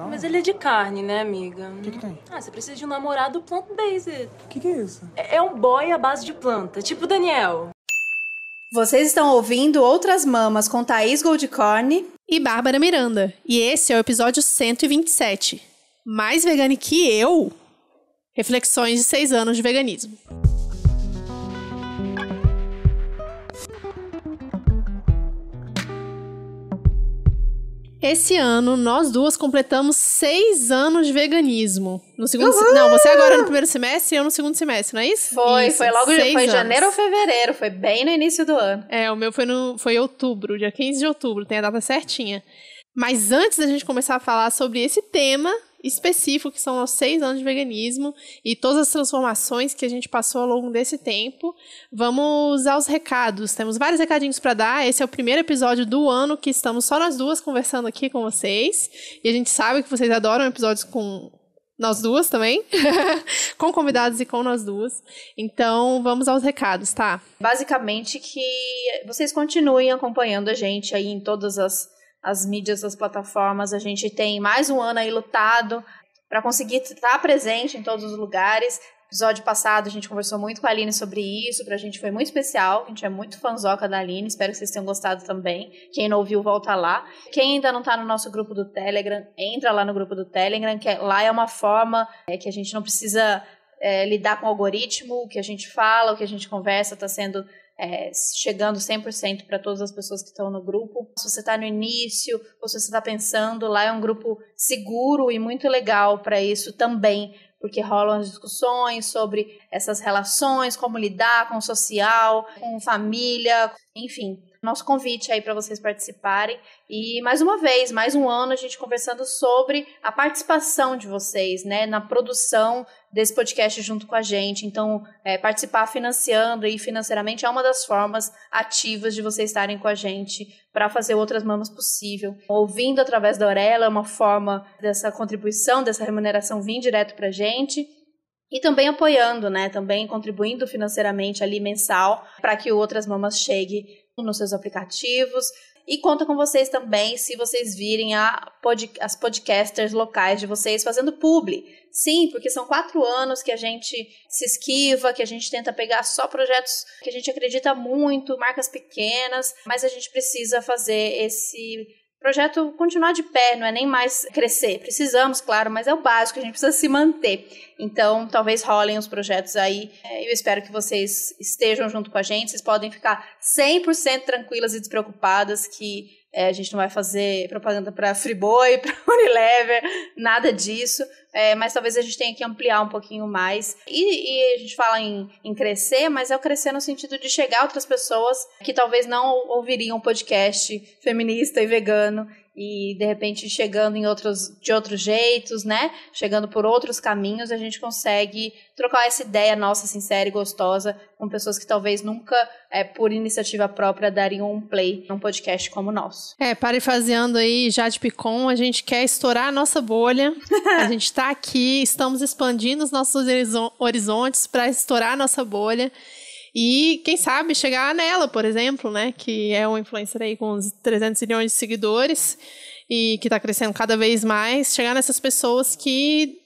Pra Mas ele é de carne, né, amiga? O que, que tem? Ah, você precisa de um namorado plant-based. O que, que é isso? É é um boy à base de planta, tipo o Daniel. Vocês estão ouvindo Outras Mamas com Thaís Goldcorn. e Bárbara Miranda. E esse é o episódio 127. Mais vegane que eu? Reflexões de seis anos de veganismo. Esse ano, nós duas completamos seis anos de veganismo. No segundo se- Não, você agora no primeiro semestre e eu no segundo semestre, não é isso? Foi, Isso, foi logo, foi anos. janeiro ou fevereiro, foi bem no início do ano. É, o meu foi, no, foi outubro, dia 15 de outubro, tem a data certinha. Mas antes da gente começar a falar sobre esse tema específico, que são os seis anos de veganismo e todas as transformações que a gente passou ao longo desse tempo, vamos aos recados. Temos vários recadinhos para dar. Esse é o primeiro episódio do ano que estamos só nós duas conversando aqui com vocês. E a gente sabe que vocês adoram episódios com nós duas também, com convidados e com nós duas. Então, vamos aos recados, tá? Basicamente que vocês continuem acompanhando a gente aí em todas as, as mídias, as plataformas. A gente tem mais um ano aí lutado para conseguir estar presente em todos os lugares. Episódio passado a gente conversou muito com a Aline sobre isso, pra gente foi muito especial, a gente é muito fanzoca da Aline, espero que vocês tenham gostado também. Quem não ouviu, volta lá. Quem ainda não tá no nosso grupo do Telegram, entra lá no grupo do Telegram, que é- lá é uma forma é, que a gente não precisa é, lidar com o algoritmo, o que a gente fala, o que a gente conversa está sendo é, chegando 100% para todas as pessoas que estão no grupo. Se você está no início ou se você está pensando, lá é um grupo seguro e muito legal para isso também, porque rolam as discussões sobre essas relações, como lidar com o social, com família, enfim. Nosso convite aí para vocês participarem. E mais uma vez, mais um ano a gente conversando sobre a participação de vocês, né, na produção desse podcast junto com a gente. Então, é, participar financiando e financeiramente é uma das formas ativas de vocês estarem com a gente para fazer outras mamas possível. Ouvindo através da Orela é uma forma dessa contribuição, dessa remuneração vir direto para a gente. E também apoiando, né? Também contribuindo financeiramente ali mensal para que Outras Mamas chegue nos seus aplicativos. E conta com vocês também se vocês virem pod- as podcasters locais de vocês fazendo publi. Sim, porque são quatro anos que a gente se esquiva, que a gente tenta pegar só projetos que a gente acredita muito, marcas pequenas, mas a gente precisa fazer esse projeto continuar de pé, não é nem mais crescer. Precisamos, claro, mas é o básico, a gente precisa se manter. Então, talvez rolem os projetos aí. É, Eu espero que vocês estejam junto com a gente. Vocês podem ficar 100% tranquilas e despreocupadas que é, a gente não vai fazer propaganda para Friboi, para Unilever, nada disso. É, mas talvez a gente tenha que ampliar um pouquinho mais. E, e a gente fala em, em crescer, mas é o crescer no sentido de chegar a outras pessoas que talvez não ouviriam um podcast feminista e vegano e de repente chegando em outros de outros jeitos, né? Chegando por outros caminhos, a gente consegue trocar essa ideia nossa sincera e gostosa com pessoas que talvez nunca, é, por iniciativa própria, dariam um play num podcast como o nosso. É, parafraseando aí Jade Picon, a gente quer estourar a nossa bolha. a gente está aqui, estamos expandindo os nossos horizo- horizontes para estourar a nossa bolha. E quem sabe chegar nela, por exemplo, né? Que é um influencer aí com uns 300 milhões de seguidores e que está crescendo cada vez mais. Chegar nessas pessoas que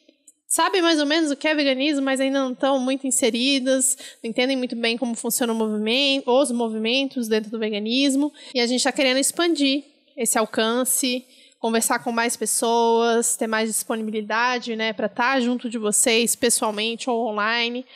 sabem mais ou menos o que é veganismo, mas ainda não estão muito inseridas, não entendem muito bem como funciona o movimento, os movimentos dentro do veganismo. E a gente está querendo expandir esse alcance, conversar com mais pessoas, ter mais disponibilidade, né, para estar junto de vocês pessoalmente ou online.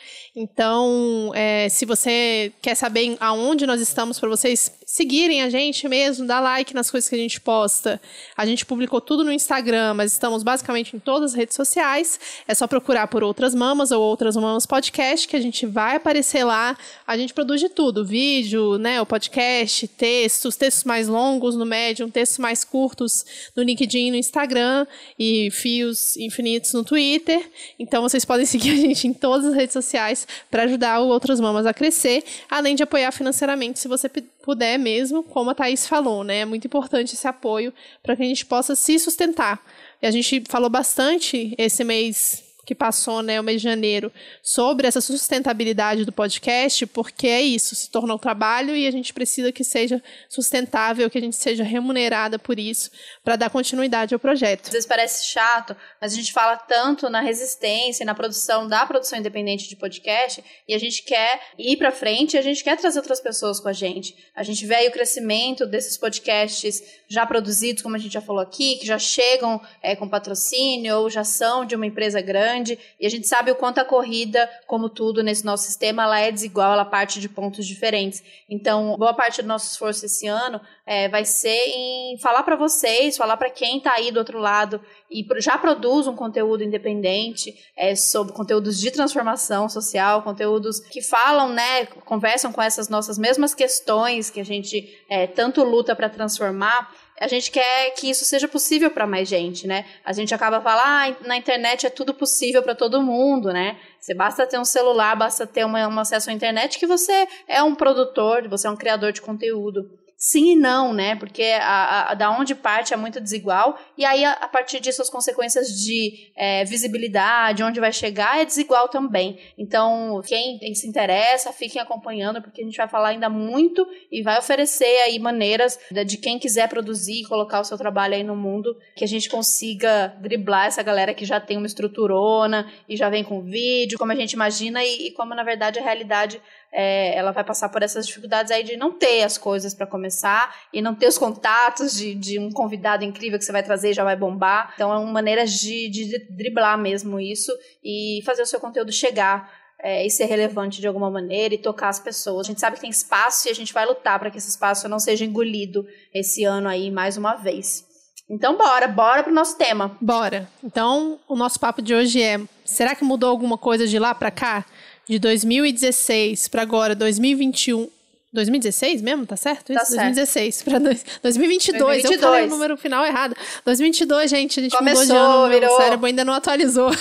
Então, é, se você quer saber aonde nós estamos para vocês seguirem a gente mesmo, dar like nas coisas que a gente posta. A gente publicou tudo no Instagram, mas estamos basicamente em todas as redes sociais. É só procurar por Outras Mamas ou Outras Mamas Podcast, que a gente vai aparecer lá. A gente produz de tudo: vídeo, né, o podcast, textos, textos mais longos no Medium, textos mais curtos no LinkedIn, no Instagram e fios infinitos no Twitter. Então vocês podem seguir a gente em todas as redes sociais para ajudar Outras Mamas a crescer, além de apoiar financeiramente se você puder mesmo, como a Thaís falou, né? É muito importante esse apoio para que a gente possa se sustentar. E a gente falou bastante esse mês que passou, né, o mês de janeiro, sobre essa sustentabilidade do podcast, porque é isso, se tornou trabalho e a gente precisa que seja sustentável, que a gente seja remunerada por isso, para dar continuidade ao projeto. Às vezes parece chato, mas a gente fala tanto na resistência, na produção da produção independente de podcast, e a gente quer ir para frente, a gente quer trazer outras pessoas com a gente. A gente vê aí o crescimento desses podcasts já produzidos, como a gente já falou aqui, que já chegam é, com patrocínio ou já são de uma empresa grande, e a gente sabe o quanto a corrida, como tudo nesse nosso sistema, ela é desigual, ela parte de pontos diferentes. Então, boa parte do nosso esforço esse ano é, vai ser em falar para vocês, falar para quem está aí do outro lado e já produz um conteúdo independente é, sobre conteúdos de transformação social, conteúdos que falam, né, conversam com essas nossas mesmas questões que a gente é, tanto luta para transformar a gente quer que isso seja possível para mais gente, né? A gente acaba falando, ah, na internet é tudo possível para todo mundo, né? Você basta ter um celular, basta ter uma, um acesso à internet que você é um produtor, você é um criador de conteúdo sim e não, né? Porque a, a, da onde parte é muito desigual, e aí a, a partir disso as consequências de é, visibilidade, onde vai chegar, é desigual também. Então, quem, quem, se interessa, fiquem acompanhando, porque a gente vai falar ainda muito e vai oferecer aí maneiras de, de quem quiser produzir e colocar o seu trabalho aí no mundo, que a gente consiga driblar essa galera que já tem uma estruturona e já vem com vídeo, como a gente imagina, e, e como na verdade a realidade é, ela vai passar por essas dificuldades aí de não ter as coisas para começar e não ter os contatos de, de um convidado incrível que você vai trazer e já vai bombar. Então, é uma maneira de, de driblar mesmo isso e fazer o seu conteúdo chegar é, e ser relevante de alguma maneira e tocar as pessoas. A gente sabe que tem espaço e a gente vai lutar para que esse espaço não seja engolido esse ano aí mais uma vez. Então, bora, bora pro nosso tema. Bora. Então, o nosso papo de hoje é: será que mudou alguma coisa de lá para cá? De 2016 para agora 2021. 2016 mesmo? Tá certo? Isso? Tá 2016 para 2022. 2022. Eu falei o número final errado. 2022, gente, a gente Começou, mudou de ano, virou... meu cérebro ainda não atualizou.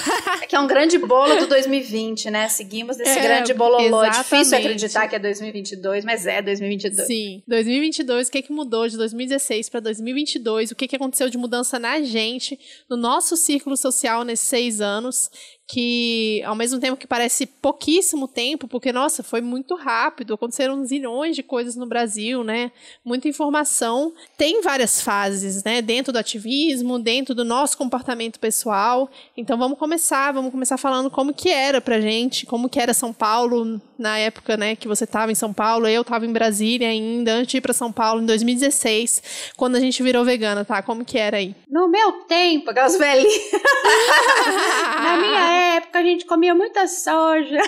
É que é um grande bolo do 2020, né? Seguimos nesse é, grande bololô. É difícil acreditar que é 2022, mas é 2022. Sim. 2022, o que é que mudou de 2016 para 2022? O que é que aconteceu de mudança na gente, no nosso círculo social nesses seis anos? Que ao mesmo tempo que parece pouquíssimo tempo, porque nossa, foi muito rápido, aconteceram zilhões de coisas no Brasil, né? Muita informação. Tem várias fases, né, dentro do ativismo, dentro do nosso comportamento pessoal. Então vamos começar, vamos começar falando como que era pra gente, como que era São Paulo na época, né, que você estava em São Paulo, eu estava em Brasília ainda, antes de ir para São Paulo em 2016, quando a gente virou vegana, tá? Como que era aí? No meu tempo, aquelas velhinhas. na minha época a gente comia muita soja.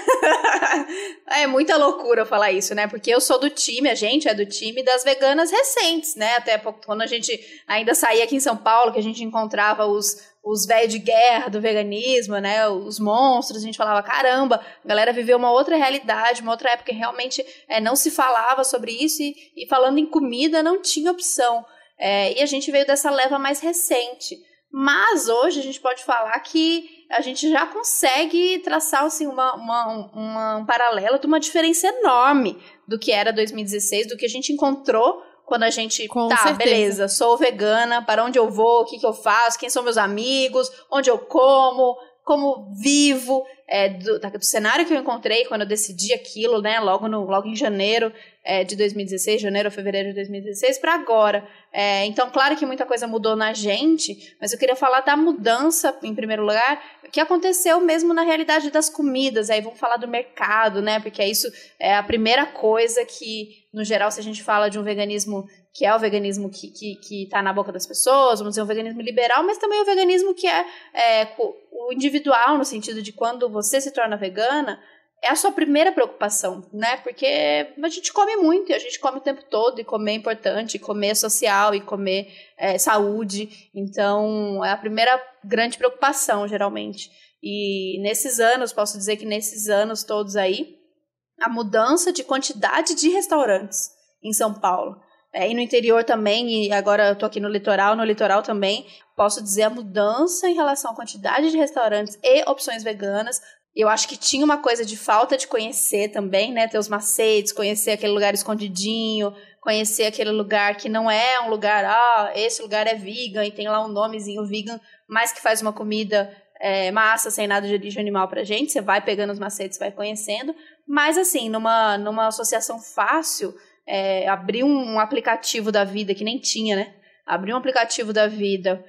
é muita loucura falar isso, né? Porque eu sou do time, a gente é do time das veganas recentes, né? Até quando a gente ainda saía aqui em São Paulo, que a gente encontrava os, os velhos de guerra do veganismo, né? Os monstros, a gente falava, caramba, a galera viveu uma outra realidade, uma outra época que realmente é, não se falava sobre isso e, e falando em comida não tinha opção. É, e a gente veio dessa leva mais recente. Mas hoje a gente pode falar que a gente já consegue traçar assim, uma, uma, uma, um paralelo de uma diferença enorme do que era 2016, do que a gente encontrou quando a gente, Com tá, certeza. beleza, sou vegana, para onde eu vou, o que, que eu faço, quem são meus amigos, onde eu como, como vivo, é, do, do, cenário que eu encontrei quando eu decidi aquilo, né, logo, no, logo em janeiro é, de 2016, janeiro ou fevereiro de 2016, para agora. É, então, claro que muita coisa mudou na gente, mas eu queria falar da mudança, em primeiro lugar, que aconteceu mesmo na realidade das comidas. Aí vamos falar do mercado, né, porque isso é a primeira coisa que, no geral, se a gente fala de um veganismo que é o veganismo que, que, que tá na boca das pessoas, vamos dizer, um veganismo liberal, mas também o veganismo que é, é o individual, no sentido de quando você se torna vegana, é a sua primeira preocupação, né? Porque a gente come muito, e a gente come o tempo todo, e comer é importante, e comer é social, e comer é saúde. Então, é a primeira grande preocupação, geralmente. E nesses anos, posso dizer que nesses anos todos aí, a mudança de quantidade de restaurantes em São Paulo é, e no interior também, e agora eu tô aqui no litoral, no litoral também, posso dizer a mudança em relação à quantidade de restaurantes e opções veganas. Eu acho que tinha uma coisa de falta de conhecer também, né? Ter os macetes, conhecer aquele lugar escondidinho, conhecer aquele lugar que não é um lugar, ah, esse lugar é vegan e tem lá um nomezinho vegan, mas que faz uma comida é, massa, sem nada de origem animal pra gente. Você vai pegando os macetes, vai conhecendo. Mas, assim, numa, numa associação fácil, é, abrir um, um aplicativo da vida que nem tinha, né? Abrir um aplicativo da vida,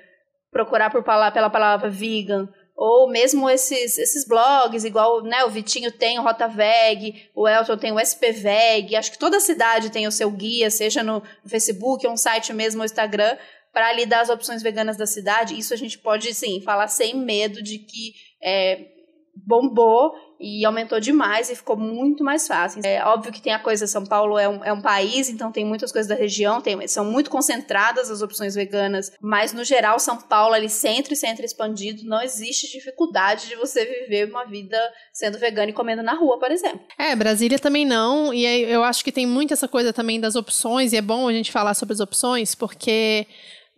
procurar por, pela palavra vegan, ou mesmo esses, esses blogs, igual né, o Vitinho tem o RotaVeg, o Elton tem o SPVeg, acho que toda cidade tem o seu guia, seja no Facebook, um site mesmo, ou Instagram, para ali dar as opções veganas da cidade. Isso a gente pode, sim, falar sem medo de que é, bombou e aumentou demais e ficou muito mais fácil. É óbvio que tem a coisa, São Paulo é um, é um país, então tem muitas coisas da região, tem, são muito concentradas as opções veganas, mas no geral, São Paulo, ali centro e centro expandido, não existe dificuldade de você viver uma vida sendo vegano e comendo na rua, por exemplo. É, Brasília também não, e eu acho que tem muito essa coisa também das opções, e é bom a gente falar sobre as opções, porque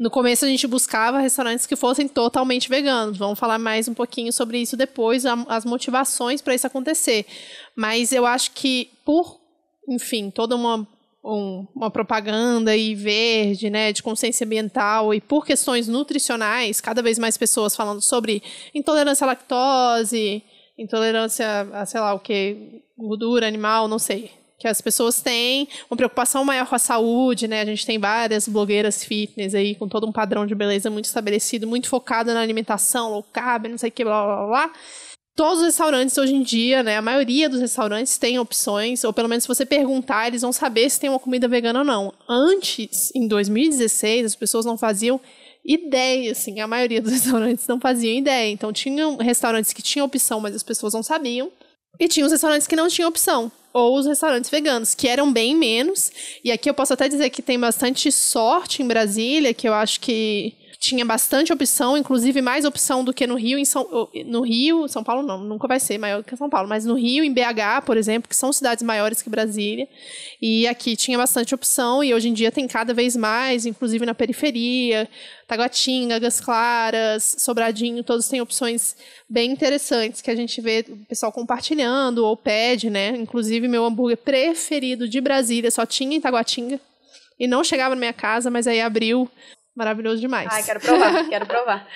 no começo a gente buscava restaurantes que fossem totalmente veganos. Vamos falar mais um pouquinho sobre isso depois, as motivações para isso acontecer. Mas eu acho que por, enfim, toda uma um, uma propaganda e verde, né, de consciência ambiental e por questões nutricionais, cada vez mais pessoas falando sobre intolerância à lactose, intolerância a, sei lá o que, gordura animal, não sei, que as pessoas têm uma preocupação maior com a saúde, né? A gente tem várias blogueiras fitness aí com todo um padrão de beleza muito estabelecido, muito focado na alimentação, low carb, não sei o que, blá blá blá. Todos os restaurantes hoje em dia, né? A maioria dos restaurantes tem opções, ou pelo menos se você perguntar, eles vão saber se tem uma comida vegana ou não. Antes, em 2016, as pessoas não faziam ideia, assim, a maioria dos restaurantes não faziam ideia. Então, tinham restaurantes que tinham opção, mas as pessoas não sabiam. E tinha os restaurantes que não tinham opção ou os restaurantes veganos, que eram bem menos. E aqui eu posso até dizer que tem bastante sorte em Brasília, que eu acho que tinha bastante opção, inclusive mais opção do que no Rio, em São, no Rio, São Paulo não, nunca vai ser maior que São Paulo, mas no Rio, em BH, por exemplo, que são cidades maiores que Brasília, e aqui tinha bastante opção, e hoje em dia tem cada vez mais, inclusive na periferia, Taguatinga, Águas Claras, Sobradinho, todos têm opções bem interessantes que a gente vê o pessoal compartilhando ou pede, né? Inclusive, meu hambúrguer preferido de Brasília só tinha em Taguatinga. E não chegava na minha casa, mas aí abriu Maravilhoso demais. Ai, quero provar, quero provar.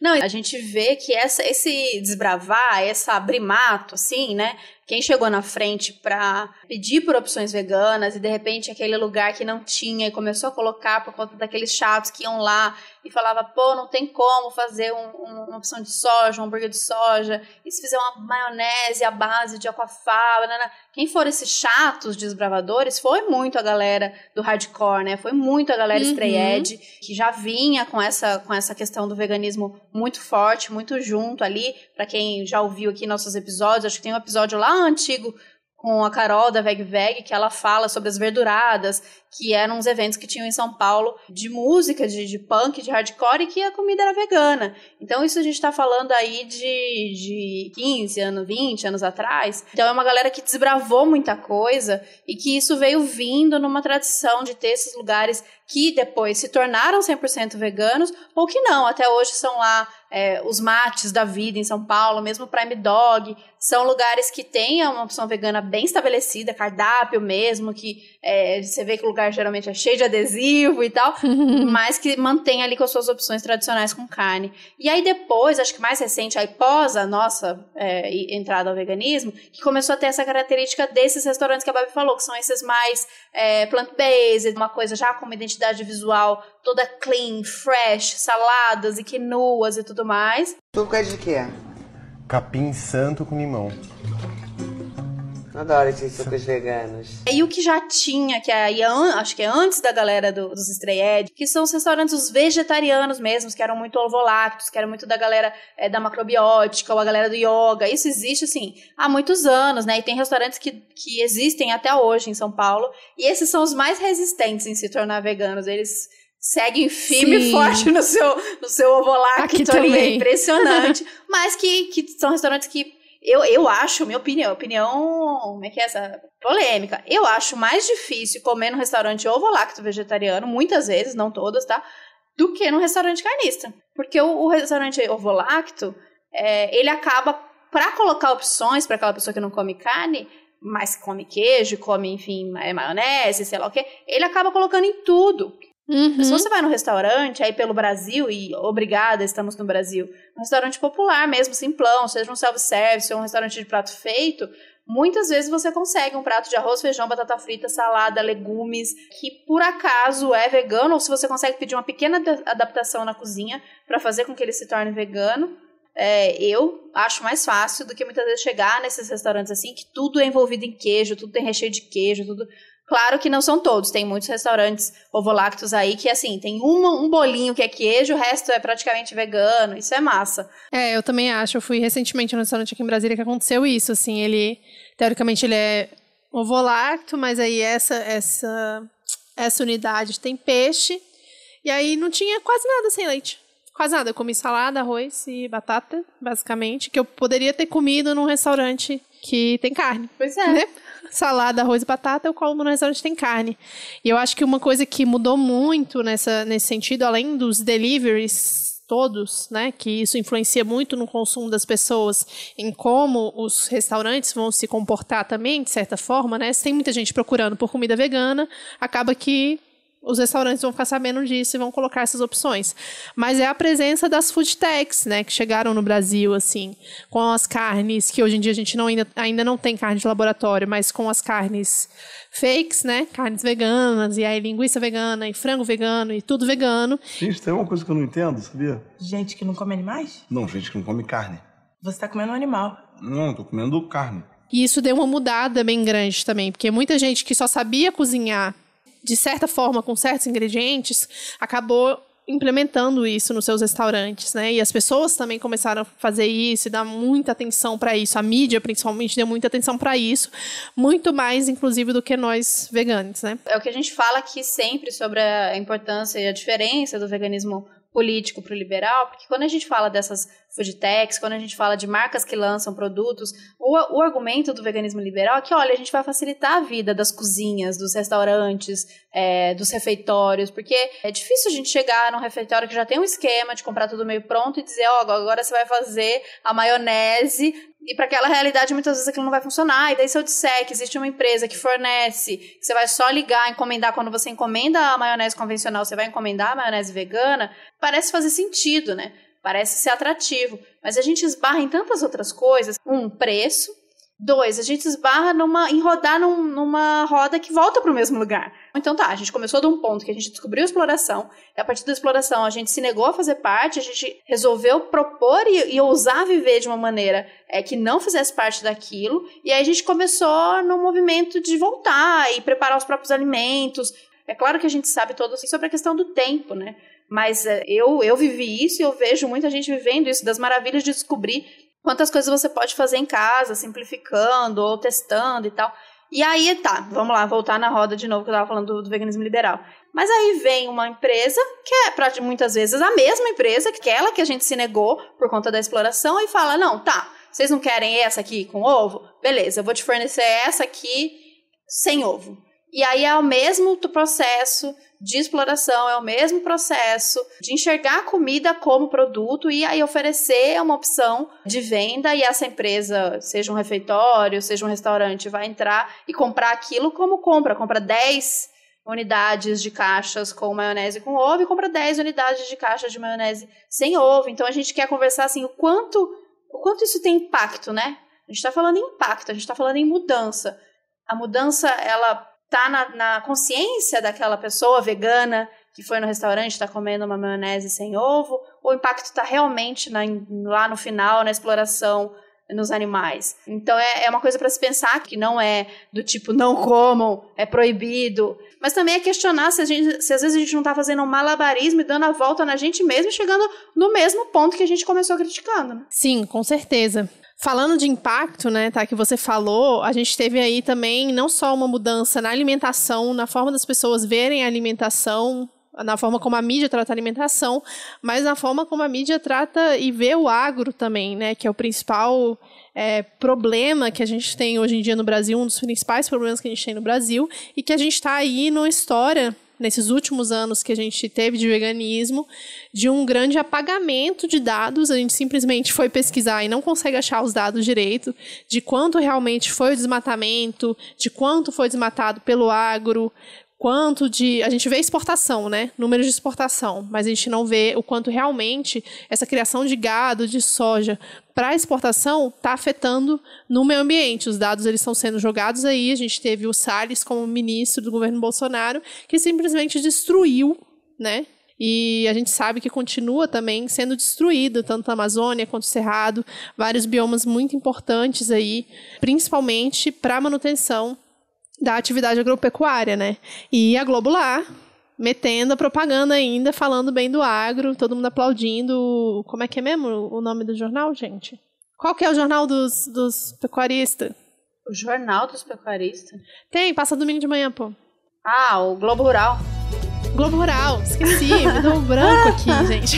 Não, a gente vê que essa, esse desbravar, essa abrir mato, assim, né? Quem chegou na frente para pedir por opções veganas e de repente aquele lugar que não tinha e começou a colocar por conta daqueles chatos que iam lá e falava, pô, não tem como fazer um, um, uma opção de soja, um hambúrguer de soja, e se fizer uma maionese à base de aquafaba, né, né? quem foram esses chatos desbravadores foi muito a galera do hardcore, né? Foi muito a galera uhum. Stray que já vinha com essa, com essa questão do veganismo muito forte, muito junto ali. Para quem já ouviu aqui nossos episódios, acho que tem um episódio lá antigo com a Carol da Veg Veg, que ela fala sobre as verduradas, que eram uns eventos que tinham em São Paulo de música, de, de punk, de hardcore, e que a comida era vegana. Então isso a gente está falando aí de, de 15 anos, 20 anos atrás. Então é uma galera que desbravou muita coisa e que isso veio vindo numa tradição de ter esses lugares que depois se tornaram 100% veganos ou que não, até hoje são lá é, os mates da vida em São Paulo, mesmo Prime Dog, são lugares que têm uma opção vegana bem estabelecida, cardápio mesmo, que é, você vê que o lugar geralmente é cheio de adesivo e tal, mas que mantém ali com as suas opções tradicionais com carne. E aí depois, acho que mais recente, aí pós a nossa é, entrada ao veganismo, que começou a ter essa característica desses restaurantes que a Babi falou, que são esses mais é, plant-based, uma coisa já com uma identidade visual toda clean, fresh, saladas e quinoas e tudo mais. Tu é de quê? Capim santo com limão. Adoro esses sucos veganos. E o que já tinha, que aí acho que é antes da galera do, dos Stray Edge, que são os restaurantes os vegetarianos mesmos, que eram muito ovolactos, que eram muito da galera é, da macrobiótica, ou a galera do yoga. Isso existe, assim, há muitos anos, né? E tem restaurantes que, que existem até hoje em São Paulo. E esses são os mais resistentes em se tornar veganos. Eles seguem firme e forte no seu, no seu ovolacto ali, é impressionante. mas que, que são restaurantes que eu, eu acho, minha opinião, opinião, como é que é essa polêmica? Eu acho mais difícil comer num restaurante ovo-lacto vegetariano, muitas vezes, não todas, tá? Do que num restaurante carnista. Porque o, o restaurante ovo-lacto, é, ele acaba, para colocar opções para aquela pessoa que não come carne, mas come queijo, come, enfim, maionese, sei lá o quê, ele acaba colocando em tudo. Uhum. Se você vai no restaurante, aí pelo Brasil, e obrigada, estamos no Brasil, um restaurante popular mesmo, simplão, seja um self-service ou um restaurante de prato feito, muitas vezes você consegue um prato de arroz, feijão, batata frita, salada, legumes, que por acaso é vegano, ou se você consegue pedir uma pequena adaptação na cozinha para fazer com que ele se torne vegano. É, eu acho mais fácil do que muitas vezes chegar nesses restaurantes assim, que tudo é envolvido em queijo, tudo tem recheio de queijo, tudo. Claro que não são todos, tem muitos restaurantes ovolactos aí que, assim, tem um bolinho que é queijo, o resto é praticamente vegano, isso é massa. É, eu também acho. Eu fui recentemente no restaurante aqui em Brasília que aconteceu isso, assim, ele, teoricamente, ele é ovolacto, mas aí essa, essa, essa unidade tem peixe, e aí não tinha quase nada sem leite. Quase nada. Eu comi salada, arroz e batata, basicamente, que eu poderia ter comido num restaurante que tem carne. Pois é. Né? Salada, arroz e batata, eu como no restaurante tem carne. E eu acho que uma coisa que mudou muito nessa, nesse sentido, além dos deliveries todos, né, que isso influencia muito no consumo das pessoas, em como os restaurantes vão se comportar também, de certa forma, né? Se tem muita gente procurando por comida vegana, acaba que os restaurantes vão ficar sabendo disso e vão colocar essas opções. Mas é a presença das food techs, né, que chegaram no Brasil, assim, com as carnes, que hoje em dia a gente não, ainda, ainda não tem carne de laboratório, mas com as carnes fakes, né, carnes veganas, e aí linguiça vegana, e frango vegano, e tudo vegano. Gente, tem uma coisa que eu não entendo, sabia? Gente que não come animais? Não, gente que não come carne. Você tá comendo um animal. Não, tô comendo carne. E isso deu uma mudada bem grande também, porque muita gente que só sabia cozinhar de certa forma, com certos ingredientes, acabou implementando isso nos seus restaurantes, né? E as pessoas também começaram a fazer isso e dar muita atenção para isso. A mídia, principalmente, deu muita atenção para isso, muito mais, inclusive, do que nós veganos, né? É o que a gente fala aqui sempre sobre a importância e a diferença do veganismo político para o liberal, porque quando a gente fala dessas food techs, quando a gente fala de marcas que lançam produtos, o, o argumento do veganismo liberal é que, olha, a gente vai facilitar a vida das cozinhas, dos restaurantes, é, dos refeitórios, porque é difícil a gente chegar num refeitório que já tem um esquema de comprar tudo meio pronto e dizer, ó, oh, agora você vai fazer a maionese e para aquela realidade, muitas vezes aquilo não vai funcionar. E daí, se eu disser que existe uma empresa que fornece, que você vai só ligar, encomendar, quando você encomenda a maionese convencional, você vai encomendar a maionese vegana, parece fazer sentido, né? Parece ser atrativo. Mas a gente esbarra em tantas outras coisas. Um, preço. Dois, a gente esbarra numa, em rodar num, numa roda que volta para o mesmo lugar. Então tá, a gente começou de um ponto que a gente descobriu a exploração, e a partir da exploração a gente se negou a fazer parte, a gente resolveu propor e, e ousar viver de uma maneira é, que não fizesse parte daquilo, e aí a gente começou no movimento de voltar e preparar os próprios alimentos. É claro que a gente sabe todo sobre a questão do tempo, né? Mas é, eu, eu vivi isso e eu vejo muita gente vivendo isso, das maravilhas de descobrir quantas coisas você pode fazer em casa, simplificando ou testando e tal. E aí, tá, vamos lá, voltar na roda de novo que eu tava falando do, do veganismo liberal. Mas aí vem uma empresa, que é pra, muitas vezes a mesma empresa, que aquela que a gente se negou por conta da exploração, e fala: não, tá, vocês não querem essa aqui com ovo? Beleza, eu vou te fornecer essa aqui sem ovo. E aí é o mesmo processo de exploração, é o mesmo processo de enxergar a comida como produto e aí oferecer uma opção de venda e essa empresa, seja um refeitório, seja um restaurante, vai entrar e comprar aquilo como compra, compra 10 unidades de caixas com maionese com ovo e compra 10 unidades de caixas de maionese sem ovo. Então a gente quer conversar assim o quanto o quanto isso tem impacto, né? A gente está falando em impacto, a gente está falando em mudança. A mudança, ela tá na, na consciência daquela pessoa vegana que foi no restaurante, está comendo uma maionese sem ovo, o impacto está realmente na, lá no final, na exploração nos animais. Então é, é uma coisa para se pensar que não é do tipo não comam, é proibido. Mas também é questionar se, gente, se às vezes a gente não está fazendo um malabarismo e dando a volta na gente mesmo e chegando no mesmo ponto que a gente começou criticando. Né? Sim, com certeza. Falando de impacto, né, tá, que você falou, a gente teve aí também não só uma mudança na alimentação, na forma das pessoas verem a alimentação, na forma como a mídia trata a alimentação, mas na forma como a mídia trata e vê o agro também, né, que é o principal é, problema que a gente tem hoje em dia no Brasil, um dos principais problemas que a gente tem no Brasil, e que a gente está aí numa história nesses últimos anos que a gente teve de veganismo, de um grande apagamento de dados. A gente simplesmente foi pesquisar e não consegue achar os dados direito de quanto realmente foi o desmatamento, de quanto foi desmatado pelo agro, quanto de. A gente vê exportação, né? Números de exportação, mas a gente não vê o quanto realmente essa criação de gado, de soja para exportação está afetando no meio ambiente. Os dados eles estão sendo jogados aí. A gente teve o Salles como ministro do governo Bolsonaro, que simplesmente destruiu, né? E a gente sabe que continua também sendo destruído, tanto a Amazônia quanto o Cerrado, vários biomas muito importantes aí, principalmente para a manutenção da atividade agropecuária, né? E a Globo lá, metendo a propaganda ainda, falando bem do agro, todo mundo aplaudindo. Como é que é mesmo o nome do jornal, gente? Qual que é o jornal dos, dos pecuaristas? O Jornal dos Pecuaristas? Tem, passa domingo de manhã, pô. Ah, o Globo Rural. Globo Rural, esqueci, me deu um branco aqui, gente.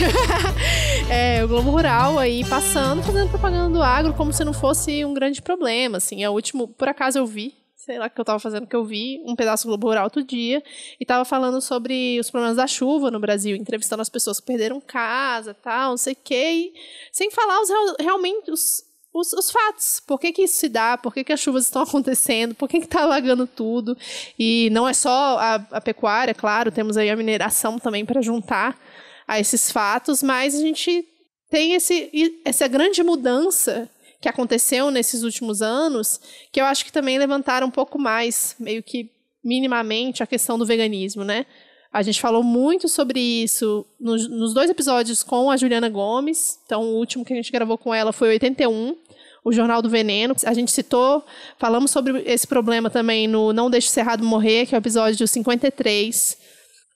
é, o Globo Rural aí passando, fazendo propaganda do agro como se não fosse um grande problema, assim. É o último, por acaso eu vi, sei lá o que eu tava fazendo, que eu vi um pedaço do Globo Rural outro dia, e tava falando sobre os problemas da chuva no Brasil, entrevistando as pessoas que perderam casa tal, não sei o quê, sem falar os, realmente os, os, os, fatos. Por que, que isso se dá? Por que, que as chuvas estão acontecendo? Por que está alagando tudo? E não é só a, a pecuária, claro, temos aí a mineração também para juntar a esses fatos, mas a gente tem esse, essa grande mudança que aconteceu nesses últimos anos, que eu acho que também levantaram um pouco mais, meio que minimamente, a questão do veganismo, né? A gente falou muito sobre isso nos, nos, dois episódios com a Juliana Gomes. Então, o último que a gente gravou com ela foi 81, o Jornal do Veneno. A gente citou, falamos sobre esse problema também no Não Deixe o Cerrado Morrer, que é o episódio 53.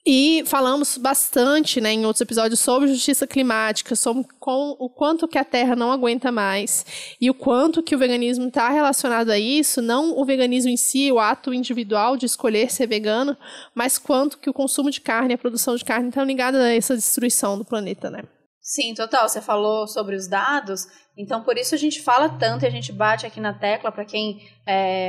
E falamos bastante né, em outros episódios sobre justiça climática, sobre com, o quanto que a Terra não aguenta mais e o quanto que o veganismo está relacionado a isso, não o veganismo em si, o ato individual de escolher ser vegano, mas quanto que o consumo de carne, a produção de carne estão ligados a essa destruição do planeta, né? Sim, total. Você falou sobre os dados, então por isso a gente fala tanto e a gente bate aqui na tecla, para quem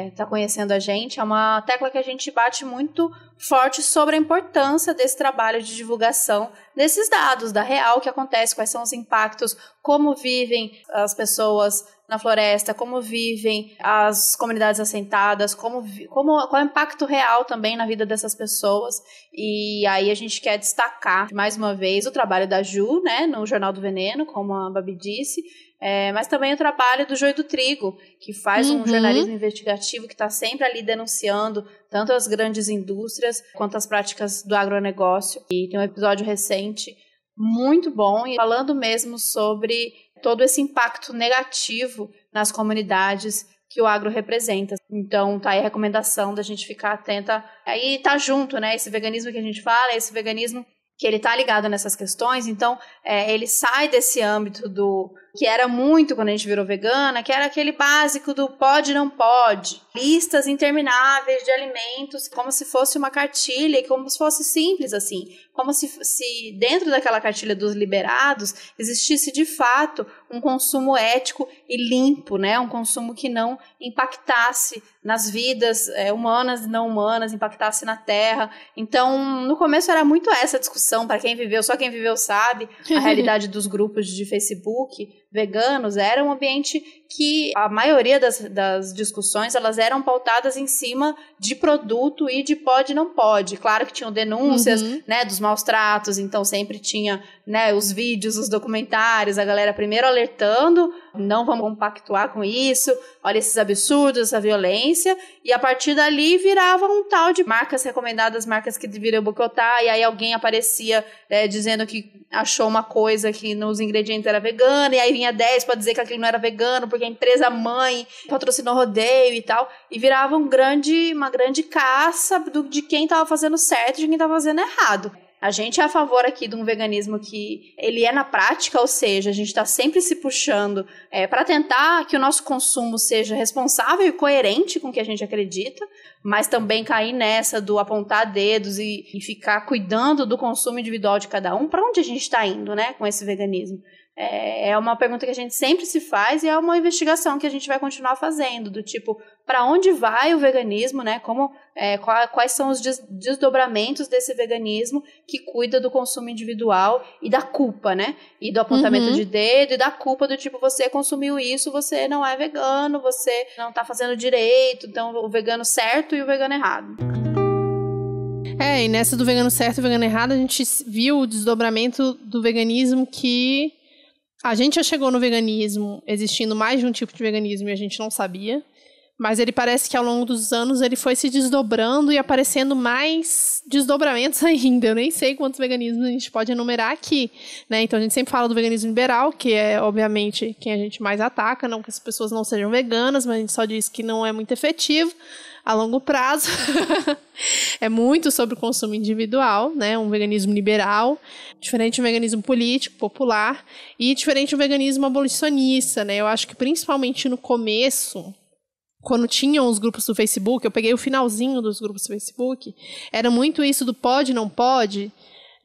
está é, conhecendo a gente, é uma tecla que a gente bate muito forte sobre a importância desse trabalho de divulgação desses dados, da real que acontece, quais são os impactos, como vivem as pessoas na floresta, como vivem as comunidades assentadas, como, como qual é o impacto real também na vida dessas pessoas. E aí a gente quer destacar mais uma vez o trabalho da Ju, né, no Jornal do Veneno, como a Babi disse, é, mas também o trabalho do Joio do Trigo, que faz uhum. um jornalismo investigativo que está sempre ali denunciando tanto as grandes indústrias quanto as práticas do agronegócio. E tem um episódio recente muito bom e falando mesmo sobre todo esse impacto negativo nas comunidades que o agro representa. Então, tá aí a recomendação da gente ficar atenta. Aí tá junto, né? Esse veganismo que a gente fala, esse veganismo que ele tá ligado nessas questões, então é, ele sai desse âmbito do que era muito quando a gente virou vegana, que era aquele básico do pode não pode, listas intermináveis de alimentos, como se fosse uma cartilha, como se fosse simples assim, como se, se dentro daquela cartilha dos liberados existisse de fato um consumo ético e limpo, né? Um consumo que não impactasse nas vidas é, humanas e não humanas, impactasse na terra. Então, no começo era muito essa discussão, para quem viveu, só quem viveu sabe, a realidade dos grupos de Facebook veganos era um ambiente que a maioria das, das discussões elas eram pautadas em cima de produto e de pode e não pode. Claro que tinham denúncias, uhum. né, dos maus tratos, então sempre tinha, né, os vídeos, os documentários, a galera primeiro alertando, não vamos compactuar com isso, olha esses absurdos, essa violência, e a partir dali virava um tal de marcas recomendadas, marcas que deveriam boicotar, e aí alguém aparecia é, dizendo que achou uma coisa que nos ingredientes era vegana, e aí vinha 10 para dizer que aquilo não era vegano, porque a empresa mãe patrocinou rodeio e tal, e virava um grande, uma grande caça do, de quem estava fazendo certo e de quem estava fazendo errado. A gente é a favor aqui de um veganismo que ele é na prática, ou seja, a gente está sempre se puxando é, para tentar que o nosso consumo seja responsável e coerente com o que a gente acredita, mas também cair nessa do apontar dedos e, e ficar cuidando do consumo individual de cada um. Para onde a gente está indo, né, com esse veganismo? É, é uma pergunta que a gente sempre se faz e é uma investigação que a gente vai continuar fazendo, do tipo, para onde vai o veganismo, né? Como, é, quais são os desdobramentos desse veganismo que cuida do consumo individual e da culpa, né? E do apontamento uhum. de dedo e da culpa do tipo, você consumiu isso, você não é vegano, você não está fazendo direito, então o vegano certo e o vegano errado. É, e nessa do vegano certo e vegano errado, a gente viu o desdobramento do veganismo que a gente já chegou no veganismo existindo mais de um tipo de veganismo e a gente não sabia. Mas ele parece que ao longo dos anos ele foi se desdobrando e aparecendo mais desdobramentos ainda. Eu nem sei quantos veganismos a gente pode enumerar aqui. Né? Então a gente sempre fala do veganismo liberal, que é, obviamente, quem a gente mais ataca. Não que as pessoas não sejam veganas, mas a gente só diz que não é muito efetivo a longo prazo. é muito sobre o consumo individual, né? Um veganismo liberal, diferente do veganismo político, popular, e diferente do veganismo abolicionista, né? Eu acho que principalmente no começo, quando tinham os grupos do Facebook, eu peguei o finalzinho dos grupos do Facebook, era muito isso do pode, não pode,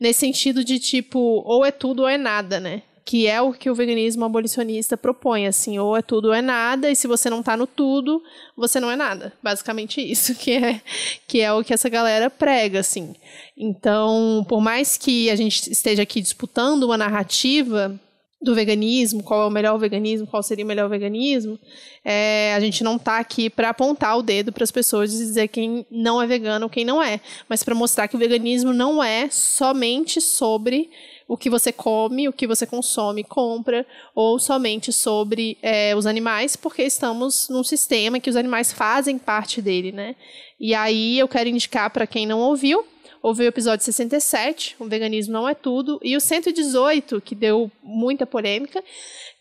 nesse sentido de tipo, ou é tudo ou é nada, né? Que é o que o veganismo abolicionista propõe, assim, ou é tudo ou é nada, e se você não tá no tudo, você não é nada. Basicamente isso, que é, que é o que essa galera prega, assim. Então, por mais que a gente esteja aqui disputando uma narrativa do veganismo, qual é o melhor veganismo, qual seria o melhor veganismo, é, a gente não está aqui para apontar o dedo para as pessoas e dizer quem não é vegano ou quem não é, mas para mostrar que o veganismo não é somente sobre o que você come, o que você consome, compra, ou somente sobre é, os animais, porque estamos num sistema que os animais fazem parte dele, né? E aí eu quero indicar para quem não ouviu, Houve o episódio 67, O Veganismo Não É Tudo, e o 118, que deu muita polêmica,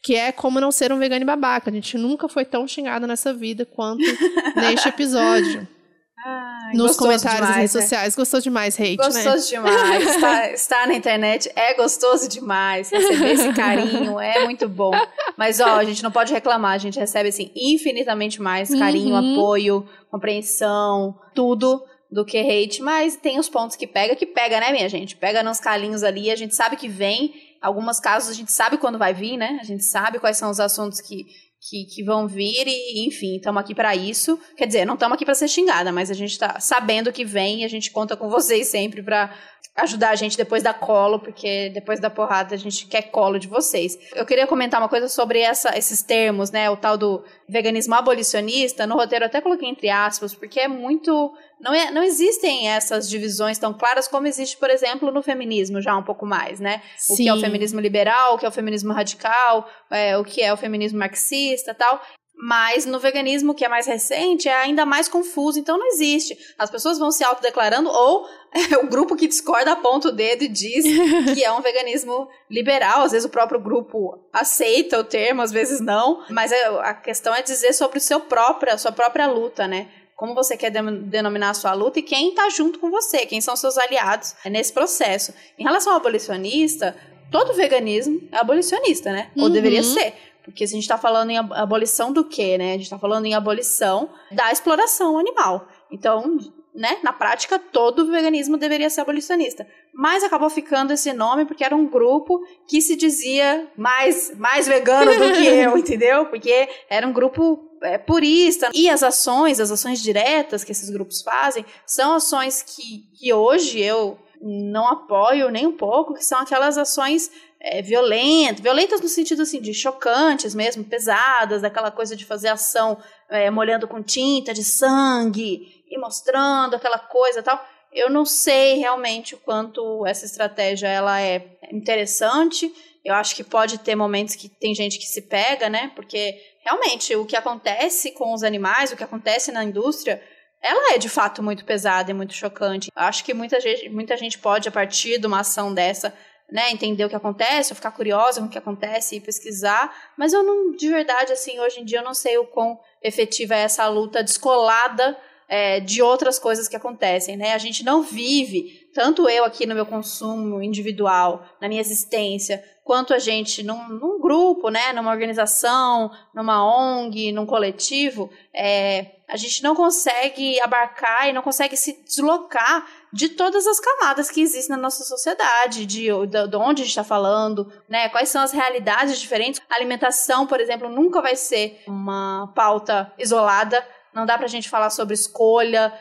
que é Como Não Ser um Vegano Babaca. A gente nunca foi tão xingado nessa vida quanto neste episódio. Ai, Nos comentários demais, redes né? sociais. Gostou demais, hate, né? Gostoso demais. Estar, estar na internet é gostoso demais. Receber esse carinho é muito bom. Mas, ó, a gente não pode reclamar. A gente recebe, assim, infinitamente mais carinho, Uhum. apoio, compreensão, tudo do que hate. Mas tem os pontos que pega, que pega, né, minha gente? Pega nos calinhos ali. A gente sabe que vem. Alguns casos a gente sabe quando vai vir, né? A gente sabe quais são os assuntos que, que, que vão vir e, enfim, estamos aqui para isso. Quer dizer, não estamos aqui para ser xingada, mas a gente tá sabendo que vem e a gente conta com vocês sempre para ajudar a gente depois da colo, porque depois da porrada a gente quer colo de vocês. Eu queria comentar uma coisa sobre essa, esses termos, né? O tal do veganismo abolicionista. No roteiro eu até coloquei entre aspas, porque é muito. Não, é, não existem essas divisões tão claras como existe, por exemplo, no feminismo, já um pouco mais, né? O que é o Sim. feminismo liberal, o que é o feminismo radical, é, o que é o feminismo marxista tal. Mas no veganismo, que é mais recente, é ainda mais confuso, então não existe. As pessoas vão se autodeclarando, ou é, o grupo que discorda aponta o dedo e diz que é um veganismo liberal. Às vezes o próprio grupo aceita o termo, às vezes não. Mas é- a questão é dizer sobre o seu próprio, a sua própria luta, né? Como você quer denominar a sua luta e quem tá junto com você, quem são seus aliados nesse processo. Em relação ao abolicionista, todo veganismo é abolicionista, né? Ou Uhum. deveria ser. Porque se a gente está falando em ab- abolição do quê, né? A gente está falando em abolição da exploração animal. Então, né, na prática, todo veganismo deveria ser abolicionista. Mas acabou ficando esse nome porque era um grupo que se dizia mais, mais vegano do que eu, entendeu? Porque era um grupo é, purista. E as ações, as ações diretas que esses grupos fazem, são ações que, que hoje eu não apoio nem um pouco, que são aquelas ações é, violentas, violentas no sentido assim de chocantes mesmo, pesadas, daquela coisa de fazer ação é, molhando com tinta de sangue e mostrando aquela coisa tal. Eu não sei realmente o quanto essa estratégia ela é interessante. Eu acho que pode ter momentos que tem gente que se pega, né? Porque realmente o que acontece com os animais, o que acontece na indústria, ela é de fato muito pesada e muito chocante. Eu acho que muita gente, muita gente pode, a partir de uma ação dessa, né, entender o que acontece, ou ficar curiosa com o que acontece e pesquisar, mas eu não, de verdade, assim, hoje em dia eu não sei o quão efetiva é essa luta descolada é, de outras coisas que acontecem, né? A gente não vive, tanto eu aqui no meu consumo individual, na minha existência, quanto a gente num, num grupo, né, numa organização, numa ONG, num coletivo, é, a gente não consegue abarcar e não consegue se deslocar de todas as camadas que existem na nossa sociedade, de, de, de onde a gente está falando, né? Quais são as realidades diferentes. Alimentação, por exemplo, nunca vai ser uma pauta isolada. Não dá pra gente falar sobre escolha,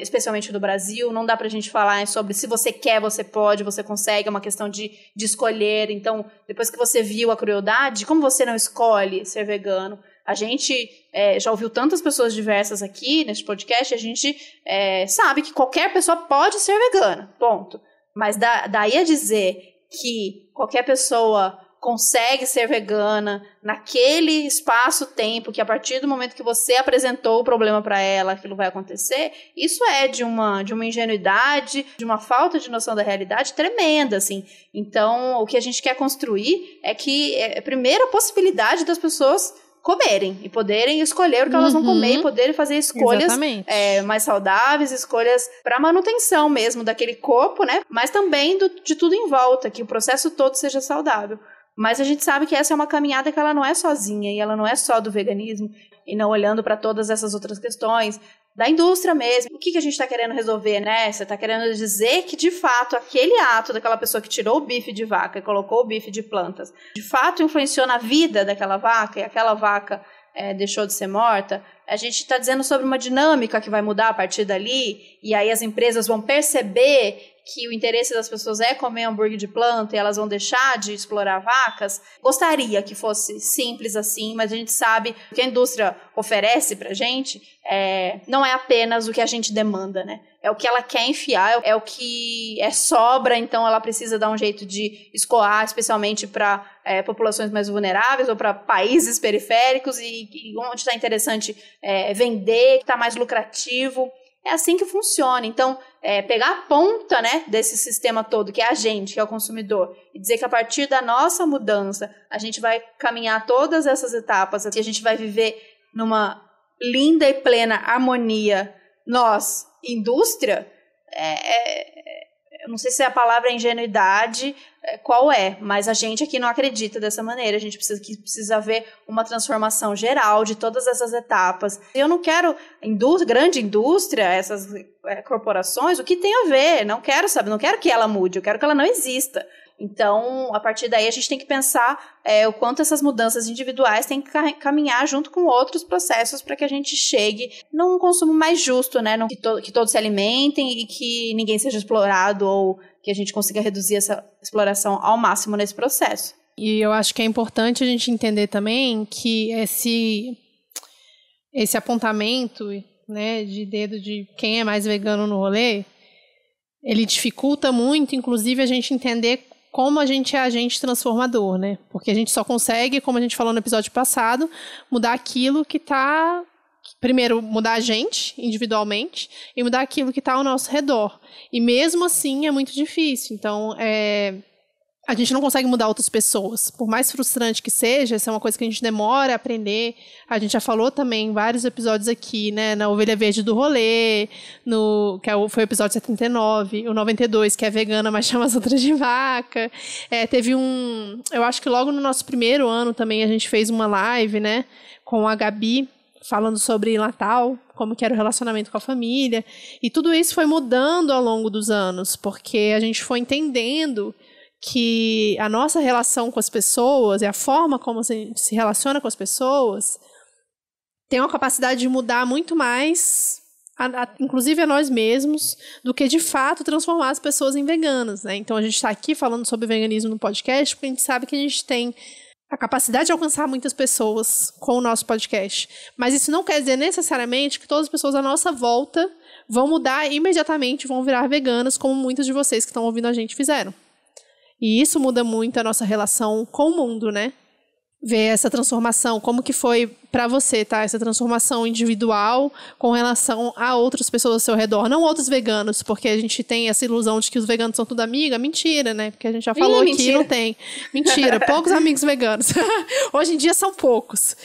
especialmente no Brasil. Não dá pra gente falar sobre se você quer, você pode, você consegue. É uma questão de, de escolher. Então, depois que você viu a crueldade, como você não escolhe ser vegano? A gente é, já ouviu tantas pessoas diversas aqui neste podcast, a gente é, sabe que qualquer pessoa pode ser vegana, ponto. Mas da, daí a dizer que qualquer pessoa consegue ser vegana naquele espaço-tempo que a partir do momento que você apresentou o problema para ela, aquilo vai acontecer, isso é de uma de uma ingenuidade, de uma falta de noção da realidade tremenda, assim. Então, o que a gente quer construir é que é, primeiro a possibilidade das pessoas comerem e poderem escolher o que elas vão comer e poderem fazer escolhas é, mais saudáveis, escolhas para manutenção mesmo daquele corpo, né? Mas também do, de tudo em volta, que o processo todo seja saudável. Mas a gente sabe que essa é uma caminhada que ela não é sozinha e ela não é só do veganismo e não olhando para todas essas outras questões da indústria mesmo. O que, que a gente está querendo resolver, né? Você está querendo dizer que, de fato, aquele ato daquela pessoa que tirou o bife de vaca e colocou o bife de plantas, de fato influenciou na vida daquela vaca e aquela vaca é, deixou de ser morta. A gente está dizendo sobre uma dinâmica que vai mudar a partir dali, e aí as empresas vão perceber que o interesse das pessoas é comer hambúrguer de planta e elas vão deixar de explorar vacas. Gostaria que fosse simples assim, mas a gente sabe que a indústria oferece pra gente é, não é apenas o que a gente demanda, né? É o que ela quer enfiar, é o que é sobra, então ela precisa dar um jeito de escoar, especialmente para é, populações mais vulneráveis ou para países periféricos e, e onde está interessante é, vender, que está mais lucrativo. É assim que funciona. Então, é, pegar a ponta né, desse sistema todo, que é a gente, que é o consumidor, e dizer que a partir da nossa mudança, a gente vai caminhar todas essas etapas, e a gente vai viver numa linda e plena harmonia, nós, indústria, é, é, eu não sei se a palavra é ingenuidade, é, qual é, mas a gente aqui não acredita dessa maneira. A gente precisa que precisa ver uma transformação geral de todas essas etapas. Eu não quero grande indústria, essas é, corporações, o que tem a ver? Não quero saber, não quero que ela mude, eu quero que ela não exista. Então, a partir daí, a gente tem que pensar é, o quanto essas mudanças individuais têm que caminhar junto com outros processos para que a gente chegue num consumo mais justo, né? Que, to que todos se alimentem e que ninguém seja explorado ou que a gente consiga reduzir essa exploração ao máximo nesse processo. E eu acho que é importante a gente entender também que esse, esse apontamento né, de dedo de quem é mais vegano no rolê, ele dificulta muito, inclusive, a gente entender como a gente é agente transformador, né? Porque a gente só consegue, como a gente falou no episódio passado, mudar aquilo que está primeiro mudar a gente individualmente e mudar aquilo que está ao nosso redor. E mesmo assim é muito difícil. Então, é, a gente não consegue mudar outras pessoas. Por mais frustrante que seja, essa é uma coisa que a gente demora a aprender. A gente já falou também em vários episódios aqui, né? Na Ovelha Verde do Rolê, no, que é foi o episódio 79, o 92, que é vegana, mas chama as outras de vaca. É, teve um. Eu acho que logo no nosso primeiro ano também a gente fez uma live, né? Com a Gabi, falando sobre Natal, como que era o relacionamento com a família. E tudo isso foi mudando ao longo dos anos, porque a gente foi entendendo que a nossa relação com as pessoas e a forma como a gente se relaciona com as pessoas tem uma capacidade de mudar muito mais, a, a, inclusive a nós mesmos, do que de fato transformar as pessoas em veganas. Né? Então a gente está aqui falando sobre veganismo no podcast porque a gente sabe que a gente tem a capacidade de alcançar muitas pessoas com o nosso podcast. Mas isso não quer dizer necessariamente que todas as pessoas à nossa volta vão mudar imediatamente, vão virar veganas, como muitas de vocês que estão ouvindo a gente fizeram. E isso muda muito a nossa relação com o mundo, né? Ver essa transformação, como que foi para você, tá? Essa transformação individual com relação a outras pessoas ao seu redor, não outros veganos, porque a gente tem essa ilusão de que os veganos são tudo amiga, mentira, né? Porque a gente já falou Ih, aqui, não tem. Mentira, poucos amigos veganos. Hoje em dia são poucos.